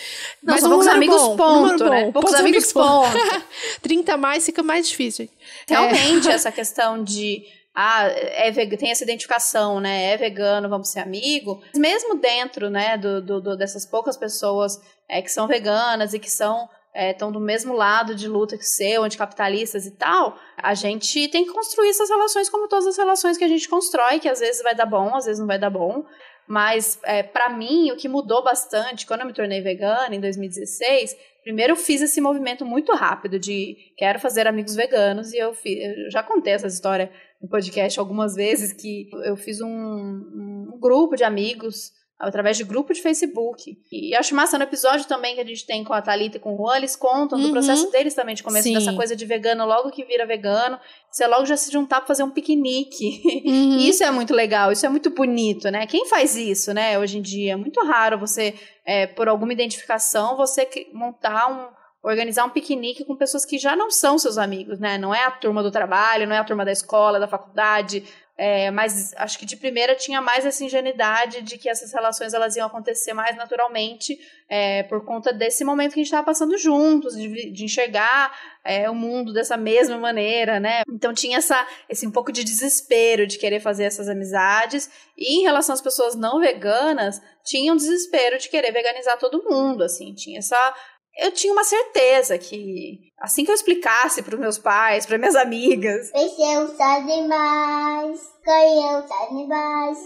Não, Mas são poucos amigos bom, ponto, né? Poucos, poucos amigos, amigos ponto. 30 mais fica mais difícil. Realmente, é. essa questão de ah, é tem essa identificação, né? É vegano, vamos ser amigo. Mesmo dentro, né, do, do, dessas poucas pessoas é, que são veganas e que são estão é, do mesmo lado de luta que seu, anticapitalistas e tal, a gente tem que construir essas relações como todas as relações que a gente constrói, que às vezes vai dar bom, às vezes não vai dar bom. Mas, é, para mim, o que mudou bastante quando eu me tornei vegana, em 2016, primeiro eu fiz esse movimento muito rápido de quero fazer amigos veganos, e eu, fiz, eu já contei essa história no podcast algumas vezes que eu fiz um, um grupo de amigos através de grupo de Facebook. E acho massa no episódio também que a gente tem com a Thalita e com o Juan, eles contam do Uhum. processo deles também de começo Sim. dessa coisa de vegano, logo que vira vegano, você logo já se juntar pra fazer um piquenique. Uhum. E isso é muito legal, isso é muito bonito, né? Quem faz isso, né, hoje em dia? É muito raro você, é, por alguma identificação, você montar um. Organizar um piquenique com pessoas que já não são seus amigos, né? Não é a turma do trabalho, não é a turma da escola, da faculdade. é, mas acho que de primeira tinha mais essa ingenuidade de que essas relações elas iam acontecer mais naturalmente é, por conta desse momento que a gente estava passando juntos, de, de enxergar é, o mundo dessa mesma maneira, né? Então tinha essa, esse um pouco de desespero de querer fazer essas amizades. E em relação às pessoas não veganas, tinha um desespero de querer veganizar todo mundo, assim. Tinha essa... Eu tinha uma certeza que assim que eu explicasse para os meus pais, para minhas amigas, Venceu os animais, ganhou os animais.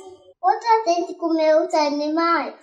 Outra gente comeu os animais.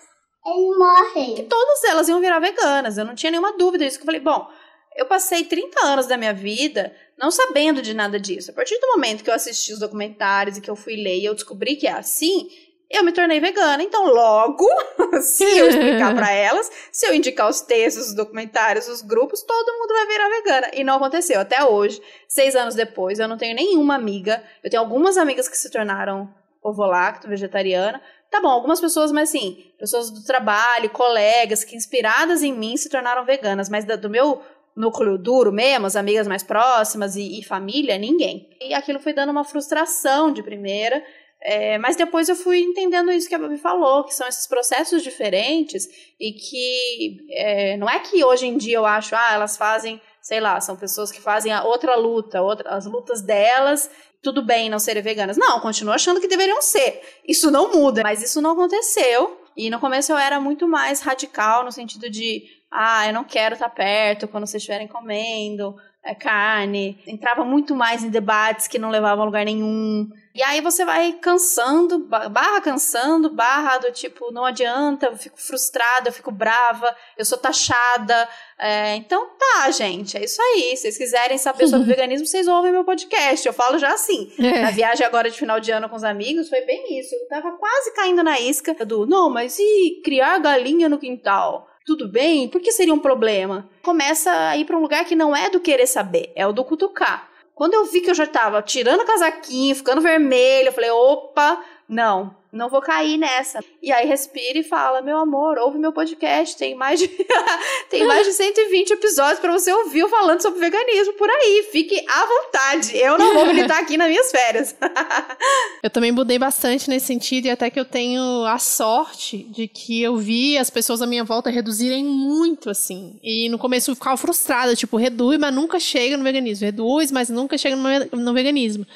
Eles morrem. todas elas iam virar veganas. Eu não tinha nenhuma dúvida disso. Que eu falei, bom, eu passei 30 anos da minha vida não sabendo de nada disso. A partir do momento que eu assisti os documentários e que eu fui ler e eu descobri que é assim, eu me tornei vegana. Então, logo, se eu explicar pra elas, se eu indicar os textos, os documentários, os grupos, todo mundo vai virar vegana. E não aconteceu. Até hoje, seis anos depois, eu não tenho nenhuma amiga. Eu tenho algumas amigas que se tornaram ovo-lacto, vegetariana. Tá bom, algumas pessoas, mas assim, pessoas do trabalho, colegas, que inspiradas em mim se tornaram veganas, mas do meu núcleo duro mesmo, as amigas mais próximas e, e família, ninguém. E aquilo foi dando uma frustração de primeira, é, mas depois eu fui entendendo isso que a Babi falou, que são esses processos diferentes e que é, não é que hoje em dia eu acho, ah, elas fazem, sei lá, são pessoas que fazem a outra luta, outra, as lutas delas, tudo bem não serem veganas. Não, continuo achando que deveriam ser. Isso não muda, mas isso não aconteceu. E no começo eu era muito mais radical no sentido de, ah, eu não quero estar perto quando vocês estiverem comendo é, carne. Entrava muito mais em debates que não levavam a lugar nenhum. E aí você vai cansando, ba- barra cansando, barra do tipo, não adianta, eu fico frustrada, eu fico brava, eu sou taxada. É, então tá, gente, é isso aí. Se vocês quiserem saber sobre veganismo, vocês ouvem meu podcast. Eu falo já assim. É. Na viagem agora de final de ano com os amigos, foi bem isso. Eu tava quase caindo na isca do, não, mas e criar galinha no quintal? Tudo bem? Por que seria um problema? Começa a ir pra um lugar que não é do querer saber, é o do cutucar. Quando eu vi que eu já tava tirando o casaquinho, ficando vermelho, eu falei, opa, não, não vou cair nessa. E aí respira e fala, meu amor, ouve meu podcast, tem mais de, tem mais de 120 episódios pra você ouvir falando sobre veganismo por aí. Fique à vontade, eu não vou militar aqui nas minhas férias. Eu também mudei bastante nesse sentido e até que eu tenho a sorte de que eu vi as pessoas à minha volta reduzirem muito, assim. E no começo eu ficava frustrada, tipo, reduz, mas nunca chega no veganismo. Reduz, mas nunca chega no veganismo.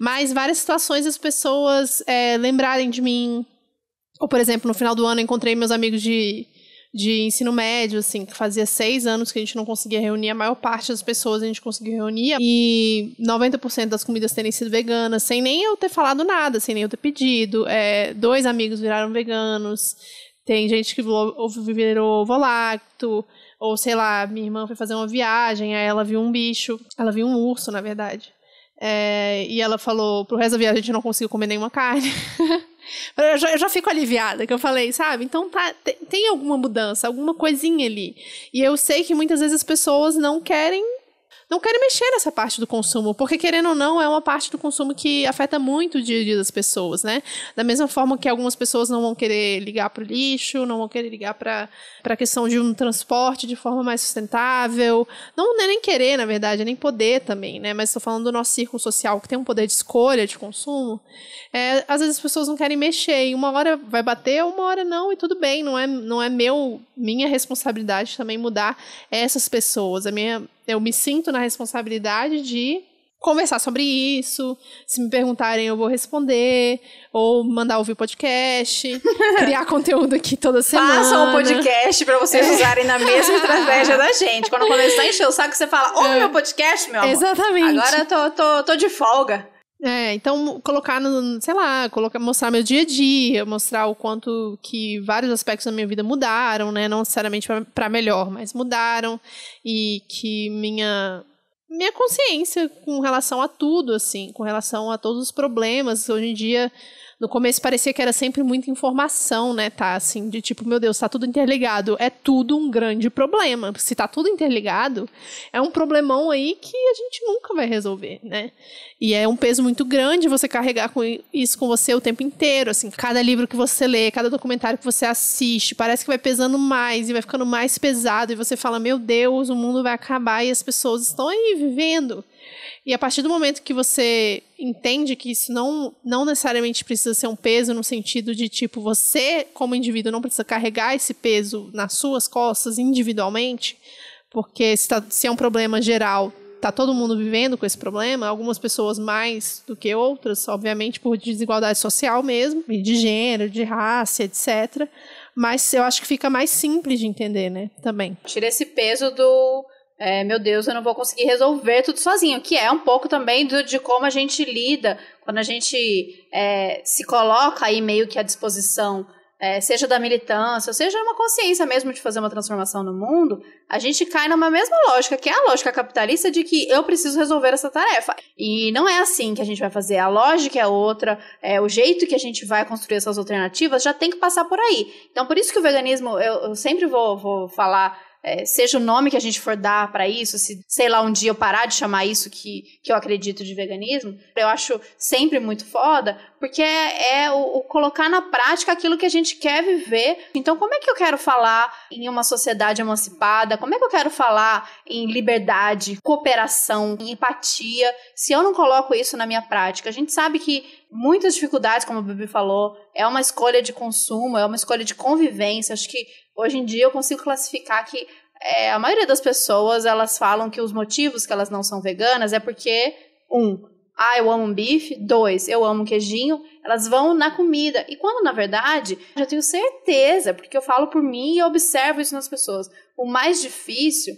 Mas várias situações as pessoas é, lembrarem de mim. Ou, por exemplo, no final do ano eu encontrei meus amigos de, de ensino médio, assim, que fazia seis anos que a gente não conseguia reunir, a maior parte das pessoas a gente conseguiu reunir, e 90% das comidas terem sido veganas, sem nem eu ter falado nada, sem nem eu ter pedido. É, dois amigos viraram veganos, tem gente que virou, ou virou volacto, ou sei lá, minha irmã foi fazer uma viagem, aí ela viu um bicho, ela viu um urso, na verdade. É, e ela falou, pro resto da viagem a gente não conseguiu comer nenhuma carne. Eu já, eu já fico aliviada, que eu falei, sabe? Então tá, tem, tem alguma mudança, alguma coisinha ali. E eu sei que muitas vezes as pessoas não querem não querem mexer nessa parte do consumo, porque querendo ou não, é uma parte do consumo que afeta muito o dia a dia das pessoas, né? Da mesma forma que algumas pessoas não vão querer ligar para o lixo, não vão querer ligar para a questão de um transporte de forma mais sustentável. Não, é nem querer, na verdade, é nem poder também, né? Mas estou falando do nosso círculo social, que tem um poder de escolha de consumo. É, às vezes as pessoas não querem mexer, e uma hora vai bater, uma hora não, e tudo bem, não é, não é meu, minha responsabilidade também mudar essas pessoas. A minha, eu me sinto na responsabilidade de conversar sobre isso. Se me perguntarem, eu vou responder, ou mandar ouvir podcast, criar conteúdo aqui toda semana. Façam um podcast pra vocês usarem na mesma estratégia da gente. Quando começar a encher o saco, você fala, ouve meu podcast, meu amor. Exatamente. Agora eu tô, tô, tô de folga. É, então colocar no, sei lá, colocar, mostrar meu dia a dia, mostrar o quanto que vários aspectos da minha vida mudaram, né? Não necessariamente para melhor, mas mudaram e que minha minha consciência com relação a tudo, assim, com relação a todos os problemas. Hoje em dia No começo parecia que era sempre muita informação, né, tá? Assim, de tipo, meu Deus, tá tudo interligado. É tudo um grande problema. Se tá tudo interligado, é um problemão aí que a gente nunca vai resolver, né? E é um peso muito grande você carregar com isso com você o tempo inteiro, assim, cada livro que você lê, cada documentário que você assiste, parece que vai pesando mais e vai ficando mais pesado e você fala, meu Deus, o mundo vai acabar e as pessoas estão aí vivendo. E a partir do momento que você entende que isso não, não necessariamente precisa ser um peso, no sentido de, tipo, você, como indivíduo, não precisa carregar esse peso nas suas costas individualmente, porque se, tá, se é um problema geral, tá todo mundo vivendo com esse problema, algumas pessoas mais do que outras, obviamente por desigualdade social mesmo, de gênero, de raça, etc. Mas eu acho que fica mais simples de entender, né? Também. Tira esse peso do é, meu Deus, eu não vou conseguir resolver tudo sozinho, que é um pouco também do, de como a gente lida, quando a gente é, se coloca aí meio que à disposição, é, seja da militância, seja uma consciência mesmo de fazer uma transformação no mundo, a gente cai numa mesma lógica, que é a lógica capitalista de que eu preciso resolver essa tarefa. E não é assim que a gente vai fazer, a lógica é outra, é, o jeito que a gente vai construir essas alternativas já tem que passar por aí. Então, por isso que o veganismo, eu, eu sempre vou, vou falar é, seja o nome que a gente for dar para isso, se, sei lá, um dia eu parar de chamar isso que, que eu acredito de veganismo, eu acho sempre muito foda, porque é, é o, o, colocar na prática aquilo que a gente quer viver. Então, como é que eu quero falar em uma sociedade emancipada? Como é que eu quero falar em liberdade, cooperação, em empatia, se eu não coloco isso na minha prática? A gente sabe que muitas dificuldades, como o Bibi falou, é uma escolha de consumo, é uma escolha de convivência. Acho que hoje em dia eu consigo classificar que é, a maioria das pessoas elas falam que os motivos que elas não são veganas é porque um ah, eu amo um bife. Dois, eu amo um queijinho. Elas vão na comida. E quando, na verdade, eu tenho certeza, porque eu falo por mim e observo isso nas pessoas. O mais difícil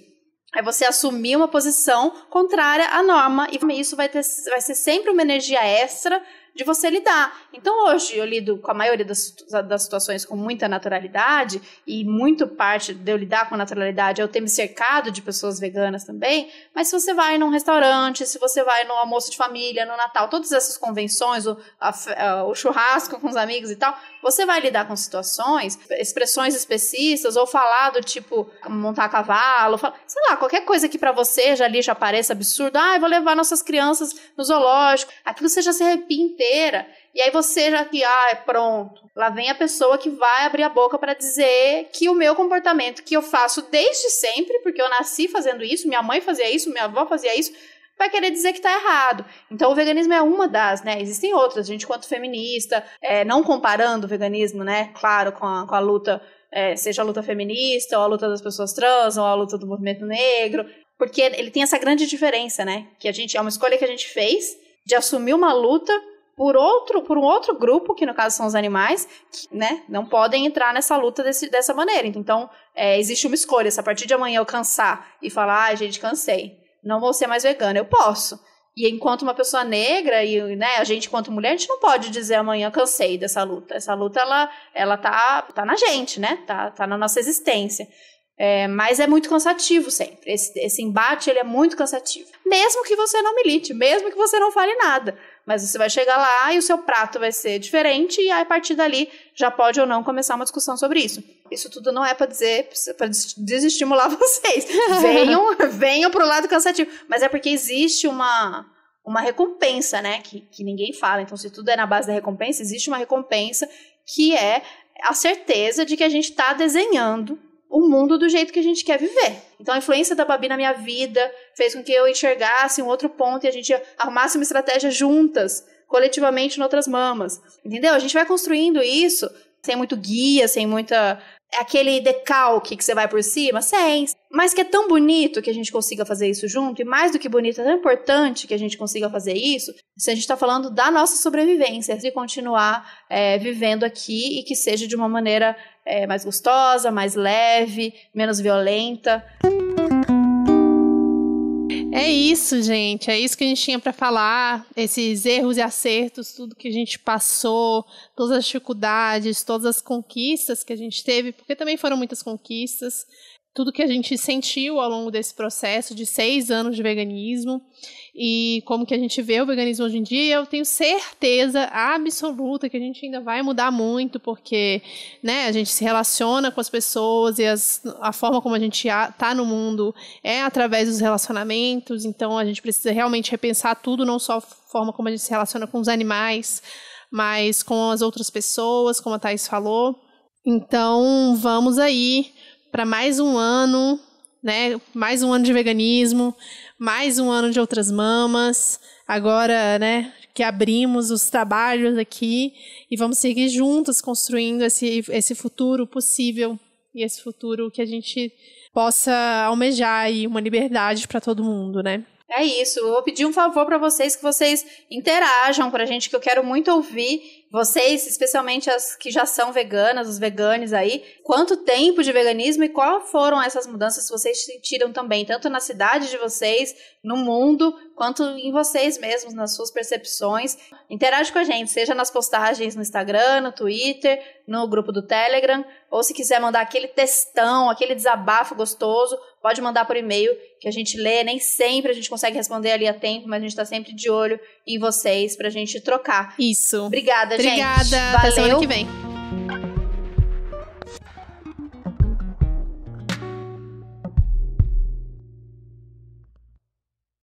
é você assumir uma posição contrária à norma. E isso vai, ter, vai ser sempre uma energia extra de você lidar. Então, hoje, eu lido com a maioria das, das situações com muita naturalidade, e muito parte de eu lidar com naturalidade é eu ter me cercado de pessoas veganas também. Mas se você vai num restaurante, se você vai no almoço de família, no Natal, todas essas convenções, o, a, o churrasco com os amigos e tal, você vai lidar com situações, expressões especistas, ou falar do tipo montar cavalo, sei lá, qualquer coisa que para você já ali já pareça absurdo. Ah, eu vou levar nossas crianças no zoológico. Aquilo você já se arrepia inteira. E aí você já que, ah, é pronto. Lá vem a pessoa que vai abrir a boca para dizer que o meu comportamento que eu faço desde sempre, porque eu nasci fazendo isso, minha mãe fazia isso, minha avó fazia isso, vai querer dizer que está errado. Então o veganismo é uma das, né? Existem outras. A gente, quanto feminista, é, não comparando o veganismo, né? Claro, com a, com a luta, é, seja a luta feminista, ou a luta das pessoas trans, ou a luta do movimento negro, porque ele tem essa grande diferença, né? Que a gente é uma escolha que a gente fez de assumir uma luta por outro, por um outro grupo, que no caso são os animais, que, né, não podem entrar nessa luta desse, dessa maneira. Então, é, existe uma escolha. Se a partir de amanhã eu cansar e falar, ai, gente, cansei, não vou ser mais vegana, eu posso. E enquanto uma pessoa negra e né, a gente enquanto mulher, a gente não pode dizer amanhã cansei dessa luta. Essa luta ela ela tá tá na gente, né? Tá tá na nossa existência. É, mas é muito cansativo sempre. Esse, esse embate ele é muito cansativo. Mesmo que você não milite, mesmo que você não fale nada. Mas você vai chegar lá e o seu prato vai ser diferente, e aí, a partir dali já pode ou não começar uma discussão sobre isso. Isso tudo não é para dizer, para desestimular vocês. Venham, venham pro lado cansativo. Mas é porque existe uma, uma recompensa, né? Que, que ninguém fala. Então, se tudo é na base da recompensa, existe uma recompensa que é a certeza de que a gente está desenhando o mundo do jeito que a gente quer viver. Então a influência da Babi na minha vida fez com que eu enxergasse um outro ponto e a gente arrumasse uma estratégia juntas, coletivamente, em outras mamas. Entendeu? A gente vai construindo isso sem muito guia, sem muita aquele decalque que você vai por cima, sem. Mas que é tão bonito que a gente consiga fazer isso junto, e mais do que bonito, é tão importante que a gente consiga fazer isso, se a gente está falando da nossa sobrevivência, de continuar é, vivendo aqui e que seja de uma maneira é, mais gostosa, mais leve, menos violenta. É isso, gente. É isso que a gente tinha para falar. Esses erros e acertos, tudo que a gente passou, todas as dificuldades, todas as conquistas que a gente teve, porque também foram muitas conquistas. Tudo que a gente sentiu ao longo desse processo de seis anos de veganismo e como que a gente vê o veganismo hoje em dia, eu tenho certeza absoluta que a gente ainda vai mudar muito, porque né, a gente se relaciona com as pessoas e as, a forma como a gente está no mundo é através dos relacionamentos, então a gente precisa realmente repensar tudo, não só a forma como a gente se relaciona com os animais, mas com as outras pessoas, como a Thais falou. Então, vamos aí para mais um ano, né? Mais um ano de veganismo, mais um ano de outras mamas. Agora, né, que abrimos os trabalhos aqui e vamos seguir juntos construindo esse, esse futuro possível e esse futuro que a gente possa almejar aí uma liberdade para todo mundo, né? É isso. Eu vou pedir um favor para vocês que vocês interajam pra gente, que eu quero muito ouvir vocês, especialmente as que já são veganas, os veganes aí, quanto tempo de veganismo e qual foram essas mudanças que vocês sentiram também, tanto na cidade de vocês, no mundo, quanto em vocês mesmos, nas suas percepções. Interage com a gente, seja nas postagens no Instagram, no Twitter, no grupo do Telegram, ou se quiser mandar aquele textão, aquele desabafo gostoso, pode mandar por e-mail que a gente lê. Nem sempre a gente consegue responder ali a tempo, mas a gente está sempre de olho em vocês pra gente trocar. Isso. Obrigada, Obrigada. gente. Até semana que vem.